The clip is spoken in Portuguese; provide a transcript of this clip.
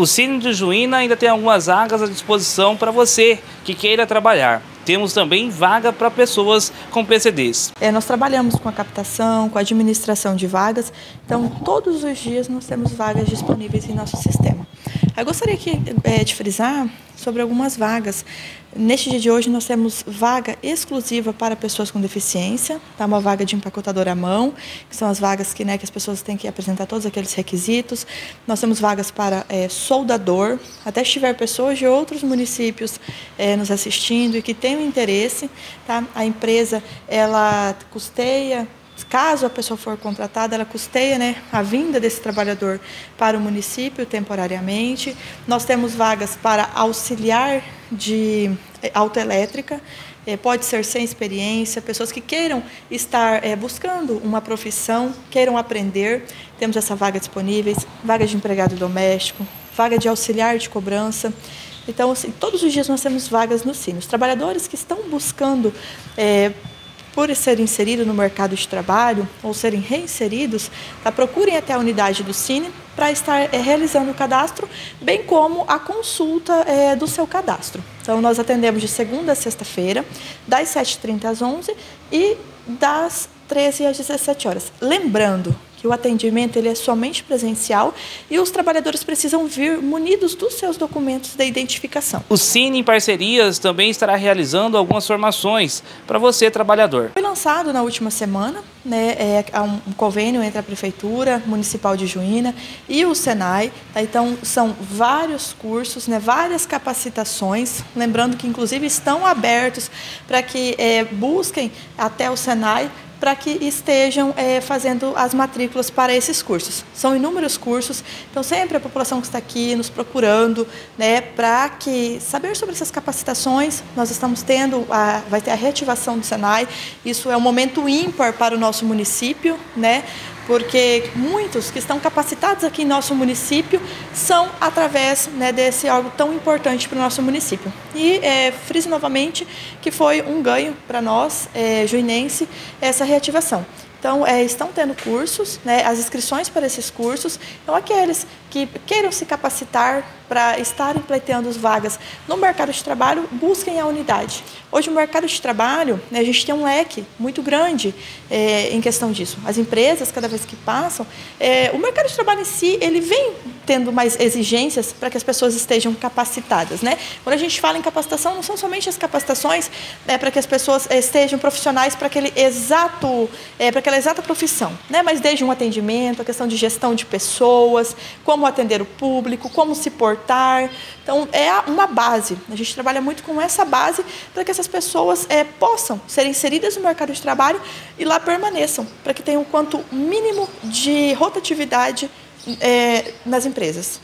O Cine de Juína ainda tem algumas vagas à disposição para você que queira trabalhar. Temos também vaga para pessoas com PCDs. É, nós trabalhamos com a captação, com a administração de vagas, então todos os dias nós temos vagas disponíveis em nosso sistema. Eu gostaria é, de frisar sobre algumas vagas. Neste dia de hoje, nós temos vaga exclusiva para pessoas com deficiência, tá? uma vaga de empacotador à mão, que são as vagas que, né, que as pessoas têm que apresentar todos aqueles requisitos. Nós temos vagas para é, soldador, até se tiver pessoas de outros municípios é, nos assistindo e que tenham interesse, tá? a empresa ela custeia caso a pessoa for contratada, ela custeia né, a vinda desse trabalhador para o município temporariamente. Nós temos vagas para auxiliar de eh, autoelétrica, é, pode ser sem experiência, pessoas que queiram estar é, buscando uma profissão, queiram aprender. Temos essa vaga disponível, vaga de empregado doméstico, vaga de auxiliar de cobrança. Então, assim, todos os dias nós temos vagas no Cine. Os trabalhadores que estão buscando é, por serem inseridos no mercado de trabalho ou serem reinseridos, tá, procurem até a unidade do Cine para estar é, realizando o cadastro, bem como a consulta é, do seu cadastro. Então, nós atendemos de segunda a sexta-feira, das 7h30 às 11 e das 13 às 17 horas. Lembrando que o atendimento ele é somente presencial e os trabalhadores precisam vir munidos dos seus documentos de identificação. O Cine em Parcerias também estará realizando algumas formações para você, trabalhador. Foi lançado na última semana né, é um convênio entre a Prefeitura Municipal de Juína e o Senai. Tá? Então, são vários cursos, né, várias capacitações, lembrando que, inclusive, estão abertos para que é, busquem até o Senai para que estejam é, fazendo as matrículas para esses cursos. São inúmeros cursos, então sempre a população que está aqui nos procurando, né, para que saber sobre essas capacitações, nós estamos tendo, a, vai ter a reativação do Senai, isso é um momento ímpar para o nosso município, né, porque muitos que estão capacitados aqui em nosso município são através né, desse algo tão importante para o nosso município. E é, friso novamente que foi um ganho para nós, é, juinense, essa reativação. Então, é, estão tendo cursos, né, as inscrições para esses cursos. Então, aqueles que queiram se capacitar para estarem pleiteando as vagas no mercado de trabalho, busquem a unidade. Hoje, o mercado de trabalho, né, a gente tem um leque muito grande é, em questão disso. As empresas, cada vez que passam, é, o mercado de trabalho em si, ele vem tendo mais exigências para que as pessoas estejam capacitadas. Né? Quando a gente fala em capacitação, não são somente as capacitações né, para que as pessoas estejam profissionais para aquele exato, é, para aquela exata profissão, né? mas desde um atendimento, a questão de gestão de pessoas, como atender o público, como se portar. Então, é uma base. A gente trabalha muito com essa base para que essas pessoas é, possam ser inseridas no mercado de trabalho e lá permaneçam, para que tenham quanto mínimo de rotatividade é, nas empresas.